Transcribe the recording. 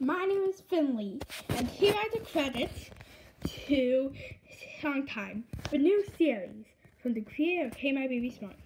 my name is Finley, and here are the credits to Song Time, the new series from the creator of Hey My Baby Smart.